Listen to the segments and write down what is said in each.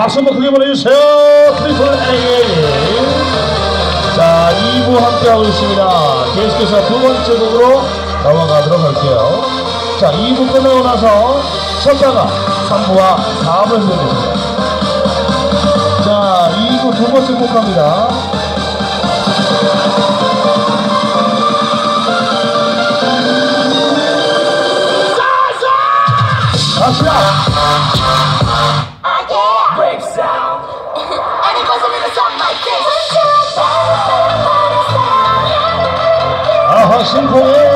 박수 한번 크게 보내주세요. 트리플 AA. 자, 2부 함께하고 있습니다. 계속해서 두 번째 곡으로 넘어가도록 할게요. 자, 2부 끝나고 나서 쉬었다가 3부와 4부를 해드립니다. 자, 2부 두 번째 곡 갑니다. 갑시다! 아하, 심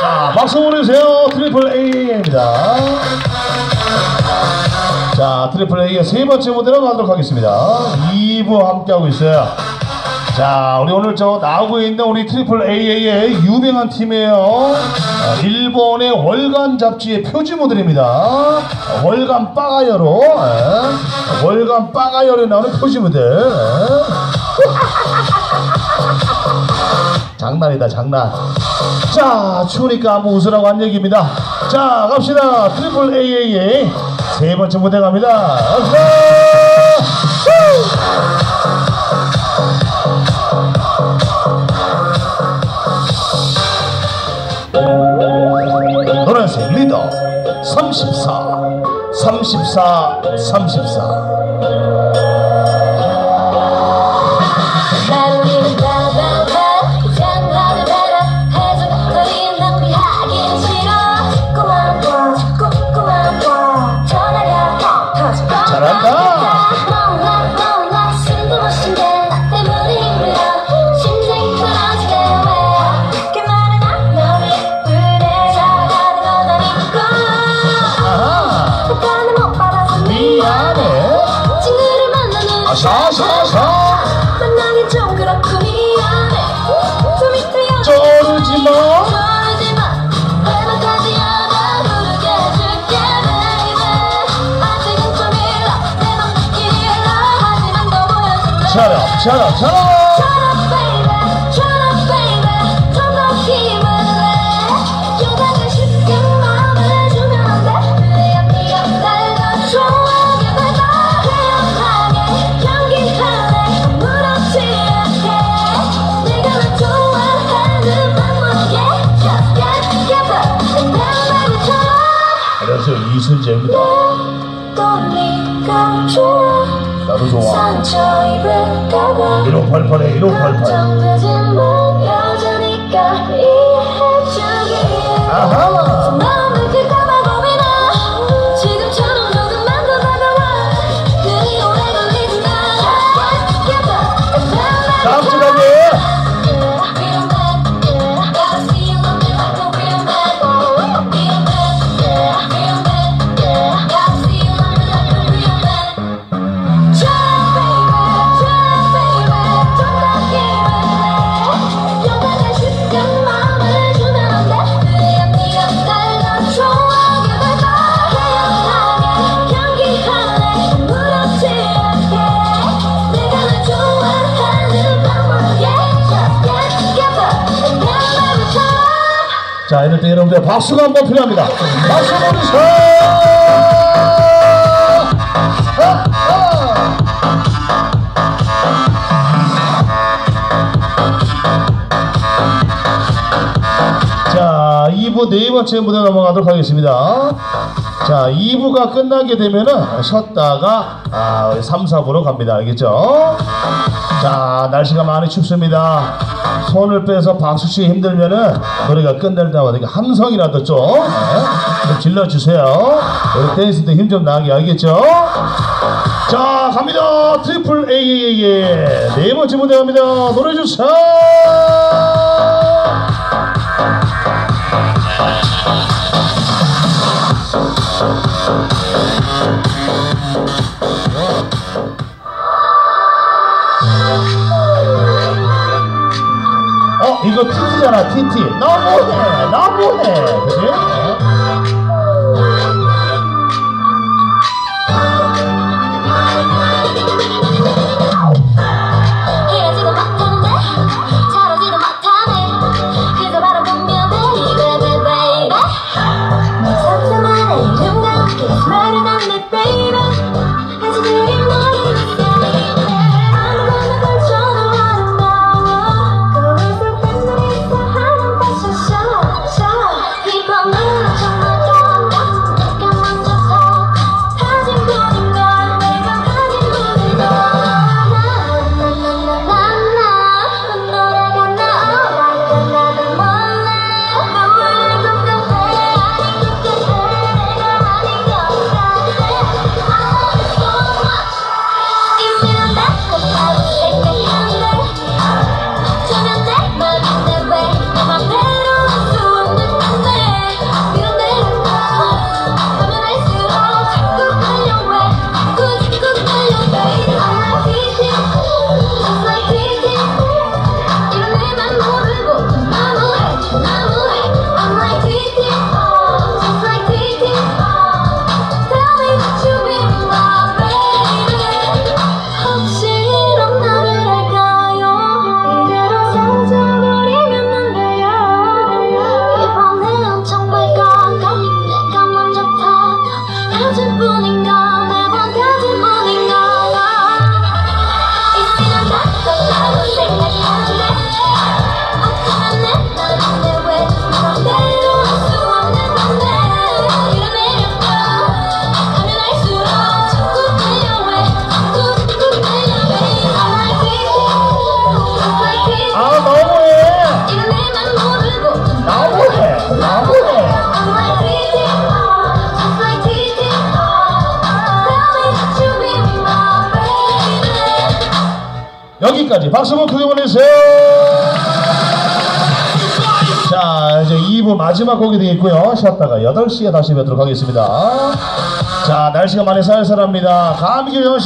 자, 박수 보내주세요. 트리플 A입니다. 자, 트리플 A의 세 번째 무대로 가도록 하겠습니다. 2부 함께하고 있어요. 자, 우리 오늘 저 나오고 있는 우리 트리플 AA의 유명한 팀이에요. 어, 일본의 월간 잡지의 표지 모델입니다. 월간 빠가야로, 예. 월간 빠가야로 나오는 표지 모델. 예. 장난이다, 장난. 자, 추우니까 한번 웃으라고 한 얘기입니다. 자, 갑시다. 트리플 AA의 세 번째 무대 갑니다. 갑시다! 후! 노란색 리더 34 34 34 Turn up baby. Turn up baby. 좀더 힘을 내 요단을 쉽게 마음을 주면 안돼 그래야 네가 날 좋아하게 될까 태연하게 경기할래 아무렇지 않게 네가 날 좋아하는 방법에 Just get together and then baby처럼 안녕하세요. 이순재입니다 나도 좋아. 상처 입을까봐 1588에 1588 걱정되지만 여자니까 이해해주길 아하 자 이럴 때 여러분들 박수가 한번 필요합니다 박수 보내주세요 아, 아. 자 2부 네 번째 무대 넘어가도록 하겠습니다 자 2부가 끝나게 되면은 쉬었다가 아, 3, 4부로 갑니다. 알겠죠? 자 날씨가 많이 춥습니다. 손을 빼서 박수치기 힘들면은 노래가 끝날 때마다 함성이라도 좀, 네, 좀 질러주세요. 우리 댄스도 힘 좀 나게 알겠죠? 자 갑니다. 트리플 AAA 네 번째 무대 갑니다. 노래 주세요 이거 TT잖아 TT 너무해 너무해 그지? 여기까지 박수 한번 크게 보내주세요. 자 이제 2부 마지막 곡이 되겠고요. 쉬었다가 8시에 다시 뵙도록 하겠습니다. 자 날씨가 많이 쌀쌀합니다. 감기 조심